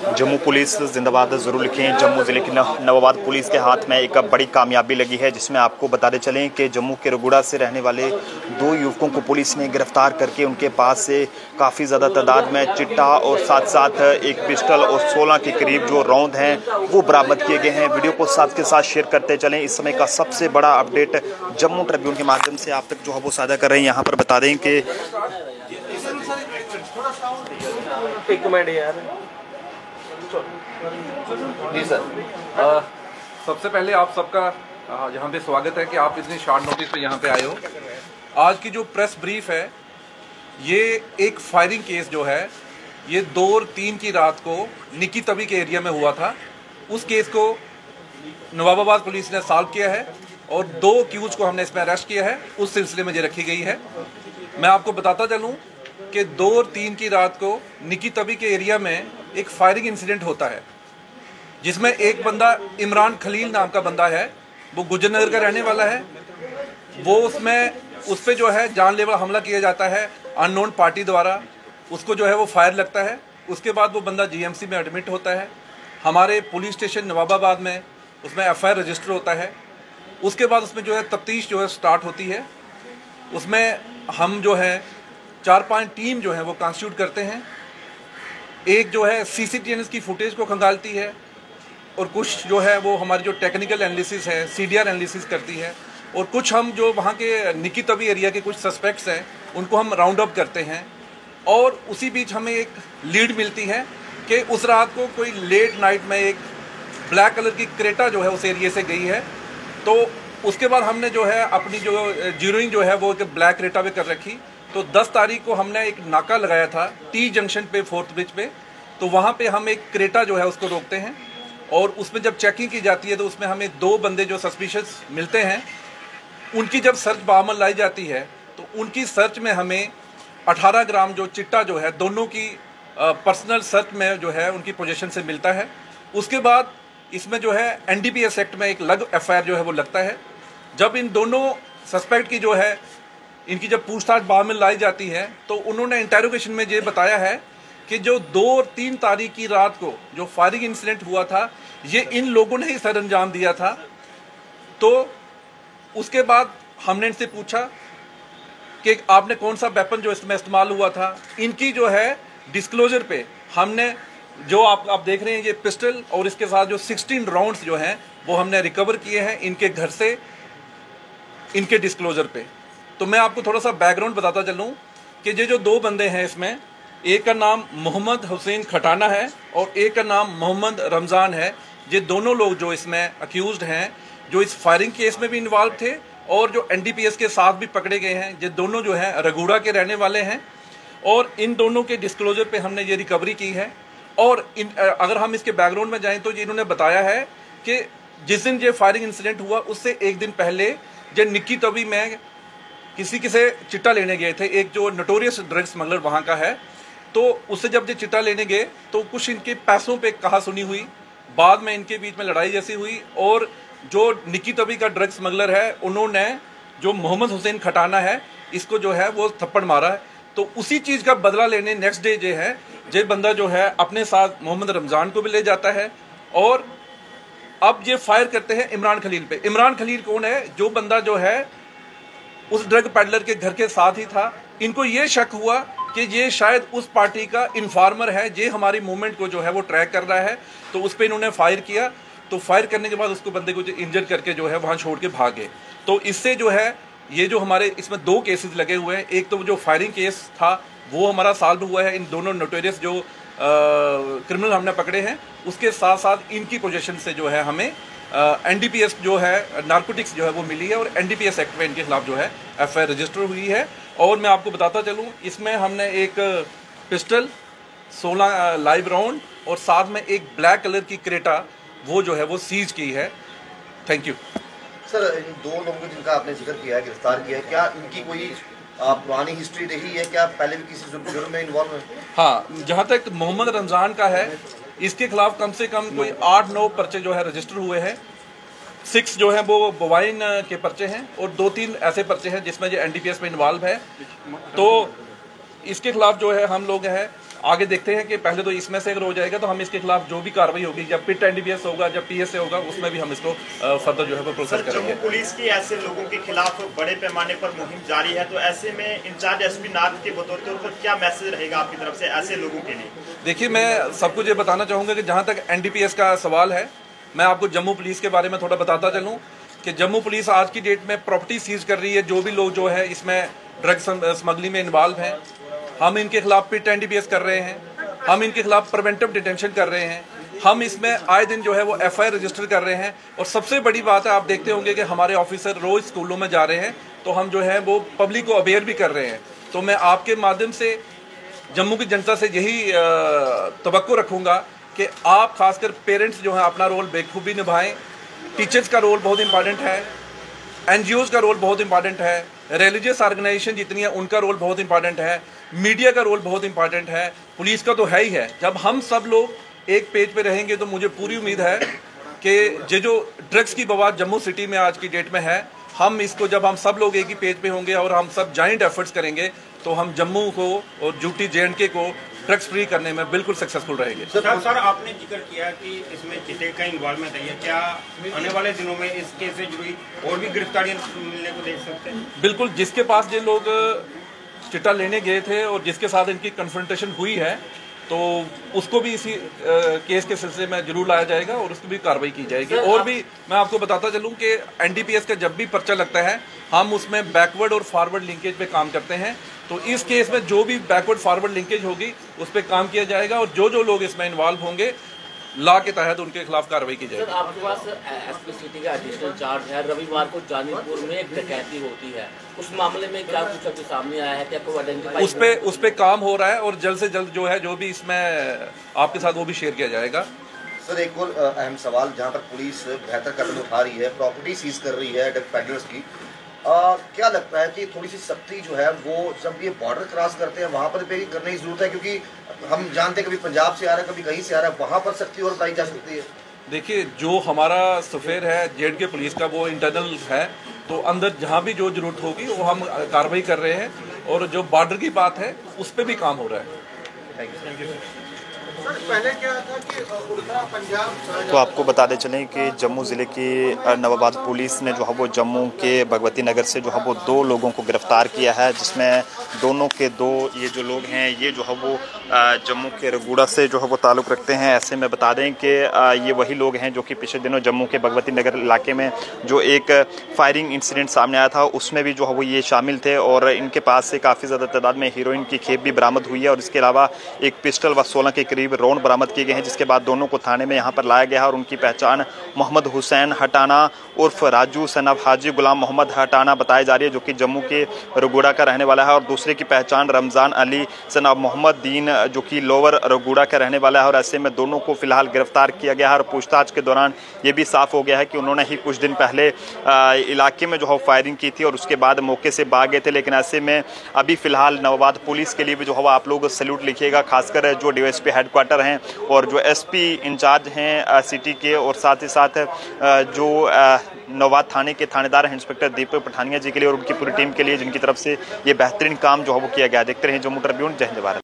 Jammu police जिंदाबाद ज़रूर लिखें। जम्मू ज़िले की नवाबाद पुलिस के हाथ में एक बड़ी कामयाबी लगी है, जिसमें आपको बताते चलें कि जम्मू के रगुड़ा से रहने वाले दो युवकों को पुलिस ने गिरफ़्तार करके उनके पास से काफ़ी ज़्यादा तादाद में चिट्टा और साथ साथ एक पिस्टल और 16 के करीब जो रौंद हैं, वो बरामद किए गए हैं। वीडियो को साथ के साथ शेयर करते चलें। इस समय का सबसे बड़ा अपडेट जम्मू ट्रिब्यून के माध्यम से आप तक जो है वो साझा कर रहे हैं। यहाँ पर बता दें कि एक मिनट यार। जी सर। सबसे पहले आप सबका यहाँ पे स्वागत है कि आप इतनी शॉर्ट नोटिस पे यहाँ पे आए हो। आज की जो प्रेस ब्रीफ है, ये एक फायरिंग केस जो है, ये दो और तीन की रात को निकी तभी के एरिया में हुआ था। उस केस को नवाबाबाद पुलिस ने सॉल्व किया है और दो क्यूज को हमने इसमें अरेस्ट किया है। उस सिलसिले में ये रखी गई है। मैं आपको बताता चलूँ कि दो और तीन की रात को निकी तभी के एरिया में एक फायरिंग इंसिडेंट होता है, जिसमें एक बंदा इमरान खलील नाम का बंदा है, वो गुजरनगर का रहने वाला है। वो उसमें, उस पर जो है जानलेवा हमला किया जाता है, अननोन पार्टी द्वारा। उसको जो है वो फायर लगता है। उसके बाद वो बंदा जीएमसी में एडमिट होता है। हमारे पुलिस स्टेशन नवाबाबाद में उसमें एफआईआर रजिस्टर होता है। उसके बाद उसमें जो है तफ्तीश जो है स्टार्ट होती है। उसमें हम जो है, चार पाँच टीम जो है वो कॉन्स्टिट्यूट करते हैं। एक जो है सी की फुटेज को खंगालती है और कुछ जो है वो हमारी जो टेक्निकल एनालिसिस है सीडीआर एनालिसिस करती है और कुछ हम जो वहाँ के निकी तवी एरिया के कुछ सस्पेक्ट्स हैं, उनको हम राउंड अप करते हैं और उसी बीच हमें एक लीड मिलती है कि उस रात को कोई लेट नाइट में एक ब्लैक कलर की क्रेटा जो है उस एरिए से गई है। तो उसके बाद हमने जो है अपनी जो जीरोइंग जो है वो एक ब्लैक क्रेटा पे कर रखी तो 10 तारीख को हमने एक नाका लगाया था टी जंक्शन पे फोर्थ ब्रिज पे। तो वहाँ पे हम एक क्रेटा जो है, उसको रोकते हैं। और उसमें जब चेकिंग की जाती है तो उसमें हमें दो बंदे जो सस्पिशियस मिलते हैं, उनकी जब सर्च बामल लाई जाती है तो उनकी सर्च में हमें 18 ग्राम जो चिट्टा जो है, दोनों की पर्सनल सर्च में जो है, उनकी पोजीशन से मिलता है। उसके बाद इसमें जो है एनडीपीएस एक्ट में एक लग एफआईआर जो है, वो लगता है। जब इन दोनों सस्पेक्ट की जो है इनकी जब पूछताछ बाद में लाई जाती है तो उन्होंने इंटेरोगेशन में ये बताया है कि जो दो और तीन तारीख की रात को जो फायरिंग इंसिडेंट हुआ था, ये इन लोगों ने ही सर अंजाम दिया था। तो उसके बाद हमने इनसे पूछा कि आपने कौन सा वेपन जो इसमें इस्तेमाल हुआ था? इनकी जो है डिस्क्लोजर पे हमने जो आप आप देख रहे हैं ये पिस्टल और इसके साथ जो 16 राउंड्स जो हैं, वो हमने रिकवर किए हैं इनके घर से, इनके डिस्क्लोजर पे। तो मैं आपको थोड़ा सा बैकग्राउंड बताता चलूँ कि ये जो दो बंदे हैं इसमें, एक का नाम मोहम्मद हुसैन खटाना है और एक का नाम मोहम्मद रमज़ान है। ये दोनों लोग जो इसमें अक्यूज हैं, जो इस फायरिंग केस में भी इन्वॉल्व थे और जो एनडीपीएस के साथ भी पकड़े गए हैं, ये दोनों जो हैं रघुड़ा के रहने वाले हैं और इन दोनों के डिस्क्लोजर पे हमने ये रिकवरी की है। और इन अगर हम इसके बैकग्राउंड में जाएँ तो ये इन्होंने बताया है कि जिस दिन ये फायरिंग इंसिडेंट हुआ, उससे एक दिन पहले ये निक्की तवी में किसी किसे चिट्टा लेने गए थे। एक जो नटोरियस ड्रग स्मगलर वहाँ का है। तो उससे जब ये चिट्टा लेने गए तो कुछ इनके पैसों पे कहा सुनी हुई। बाद में इनके बीच में लड़ाई जैसी हुई और जो निकी तभी का ड्रग स्मगलर है, उन्होंने जो मोहम्मद हुसैन खटाना है, इसको जो है वो थप्पड़ मारा है। तो उसी चीज़ का बदला लेने नेक्स्ट डे जो है, ये बंदा जो है अपने साथ मोहम्मद रमज़ान को भी ले जाता है और अब ये फायर करते हैं इमरान खलील पे। इमरान खलील कौन है? जो बंदा जो है उस ड्रग पैडलर के घर के साथ ही था। इनको ये शक हुआ कि ये शायद उस पार्टी का इन्फार्मर है, ये हमारी मूवमेंट को जो है वो ट्रैक कर रहा है। तो उस पर इन्होंने फायर किया। तो फायर करने के बाद उसको बंदे को जो इंजर करके जो है वहाँ छोड़ के भाग। तो इससे जो है, ये जो हमारे इसमें दो केसेस लगे हुए हैं। एक तो जो फायरिंग केस था, वो हमारा सॉल्व हुआ है। इन दोनों नोटोरियस जो क्रिमिनल हमने पकड़े हैं। उसके साथ साथ इनकी पोजीशन से जो है हमें एनडीपीएस जो है नार्कोटिक्स जो है वो मिली है और एनडीपीएस एक्ट में इनके खिलाफ जो है एफआईआर रजिस्टर हुई है। और मैं आपको बताता चलूँ इसमें हमने एक पिस्टल 16 लाइव राउंड और साथ में एक ब्लैक कलर की क्रेटा वो जो है वो सीज की है। थैंक यू सर इन दो लोगों को जिनका आपने ज़िक्र किया है गिरफ़्तार किया है क्या इनकी कोई पुरानी हिस्ट्री रही है? क्या पहले भी किसी जुर्म में इन्वॉल्व है? हाँ जहाँ तक मोहम्मद रमज़ान का है इसके खिलाफ कम से कम कोई आठ, नौ पर्चे जो है रजिस्टर हुए हैं। सिक्स जो है वो बोवाइन के पर्चे हैं और दो, तीन ऐसे पर्चे हैं जिसमें जो एनडीपीएस में इन्वॉल्व है। तो इसके खिलाफ जो है हम लोग हैं आगे देखते हैं कि पहले तो इसमें से अगर हो जाएगा तो हम इसके खिलाफ जो भी कार्रवाई होगी जब पिट एनडीपीएस होगा जब पीएसए होगा उसमें भी हम इसको फर्दर जो है वो प्रोसेस करेंगे। पुलिस की ऐसे लोगों के खिलाफ बड़े पैमाने पर मुहिम जारी है तो ऐसे में इंचार्ज एसपी नाथ के बतौर तौर पर क्या मैसेज रहेगा आपकी तरफ़ से ऐसे लोगों के लिए? देखिए मैं सबको ये बताना चाहूँगा कि जहाँ तक एनडीपीएस का सवाल है मैं आपको जम्मू पुलिस के बारे में थोड़ा बताता चलूँ कि जम्मू पुलिस आज की डेट में प्रॉपर्टी सीज कर रही है जो भी लोग जो है इसमें ड्रग स्मगलिंग में इन्वॉल्व हैं। हम इनके खिलाफ पिट एनडीपीएस कर रहे हैं, हम इनके खिलाफ प्रिवेंटिव डिटेंशन कर रहे हैं, हम इसमें आए दिन जो है वो एफआईआर रजिस्टर कर रहे हैं और सबसे बड़ी बात है, आप देखते होंगे कि हमारे ऑफिसर रोज स्कूलों में जा रहे हैं तो हम जो है वो पब्लिक को अवेयर भी कर रहे हैं। तो मैं आपके माध्यम से, जम्मू की जनता से यही तो रखूँगा कि आप खासकर पेरेंट्स जो हैं, अपना रोल बेखूबी निभाएँ। टीचर्स का रोल बहुत इंपॉर्टेंट है एन का रोल बहुत इंपॉर्टेंट है रिलीजियस ऑर्गेनाइजेशन जितनी है, उनका रोल बहुत इंपॉर्टेंट है। मीडिया का रोल बहुत इंपॉर्टेंट है। पुलिस का तो है ही है। जब हम सब लोग एक पेज पे रहेंगे तो मुझे पूरी उम्मीद है कि ये जो ड्रग्स की बवाद जम्मू सिटी में आज की डेट में है, हम इसको जब हम सब लोग एक ही पेज पे होंगे और हम सब जॉइंट एफर्ट्स करेंगे तो हम जम्मू को और यूटी जे को ड्रग्स फ्री करने में बिल्कुल सक्सेसफुल रहेंगे। सर सर आपने ज़िक्र किया कि इसमें चिटे का इन्वॉल्वमेंट है क्या आने वाले दिनों में इस केस से जुड़ी और भी गिरफ्तारियाँ मिलने को देख सकते हैं? बिल्कुल जिसके पास ये लोग चिट्टा लेने गए थे और जिसके साथ इनकी कन्फ्रंटेशन हुई है तो उसको भी इसी केस के सिलसिले में ज़रूर लाया जाएगा और उसकी भी कार्रवाई की जाएगी। और भी मैं आपको बताता चलूँ कि एनडीपीएस का जब भी पर्चा लगता है हम उसमें बैकवर्ड और फॉरवर्ड लिंकेज पे काम करते हैं। तो इस केस में जो भी बैकवर्ड फॉरवर्ड लिंकेज होगी उस पर काम किया जाएगा और जो जो लोग इसमें इन्वॉल्व होंगे ला के तहत उनके खिलाफ कार्रवाई की जाएगी। आपके पास एसपी सिटी का एडिशनल चार्ज है। रविवार को जानीपुर में एक डकैती होती है। उस मामले में क्या कुछ अभी सामने आया है? क्या कोई आइडेंटिफाई उस पे उस पे काम हो रहा है और जल्द से जल्द जो है जो भी इसमें आपके साथ वो भी शेयर किया जाएगा। सर एक और अहम सवाल जहाँ पर पुलिस बेहतर कदम उठा रही है प्रॉपर्टी सीज कर रही है पेडलर्स की। आ, क्या लगता है कि थोड़ी सी सख्ती जो है वो जब ये बॉर्डर क्रॉस करते हैं वहाँ पर पे करने की ज़रूरत है? क्योंकि हम जानते हैं कभी पंजाब से आ रहा है कभी कहीं से आ रहा है वहाँ पर सख्ती और बताई जा सकती है। देखिए जो हमारा सफ़ेर है जेड के पुलिस का वो इंटरनल है तो अंदर जहाँ भी जो ज़रूरत होगी वो हम कार्रवाई कर रहे हैं और जो बॉर्डर की बात है उस पर भी काम हो रहा है। थैंक यू तो आपको बताते चलें कि जम्मू ज़िले की नवाबाद पुलिस ने जो है वो जम्मू के भगवती नगर से जो है वो दो लोगों को गिरफ़्तार किया है, जिसमें दोनों के दो, ये जो लोग हैं, ये जो है वो जम्मू के रगूड़ा से जो है वो ताल्लुक़ रखते हैं। ऐसे में बता दें कि ये वही लोग हैं जो कि पिछले दिनों जम्मू के भगवती नगर इलाके में जो एक फायरिंग इंसिडेंट सामने आया था, उसमें भी जो है वो ये शामिल थे और इनके पास से काफ़ी ज़्यादा तादाद में हीरोइन की खेप भी बरामद हुई है और इसके अलावा एक पिस्टल व सोलह के करीब करीब रोन बरामद किए गए हैं, जिसके बाद दोनों को थाने में यहाँ पर लाया गया और उनकी पहचान मोहम्मद हुसैन हटाना उर्फ़ राजू सनब हाजी गुलाम मोहम्मद हटाना बताई जा रही है, जो कि जम्मू के रगुड़ा का रहने वाला है और दूसरे की पहचान रमज़ान अली सनब मोहम्मद दीन, जो कि लोअर रगुड़ा का रहने वाला है और ऐसे में दोनों को फ़िलहाल गिरफ़्तार किया गया है और पूछताछ के दौरान ये भी साफ़ हो गया है कि उन्होंने ही कुछ दिन पहले इलाके में जो है फायरिंग की थी और उसके बाद मौके से भाग गए थे, लेकिन ऐसे में अभी फ़िलहाल नवाबाद पुलिस के लिए भी जो है आप लोग सल्यूट लिखिएगा, खासकर जो डी एस पी हेडक्वार्टर हैं और जो एसपी इंचार्ज हैं सिटी के और साथ ही साथ जो नवाद थाने के थानेदार हैं इंस्पेक्टर दीपक पठानिया जी के लिए और उनकी पूरी टीम के लिए, जिनकी तरफ़ से ये बेहतरीन काम जो है वो किया गया देखते रहे जम्मू ट्रिब्यून जय हिंद, भारत।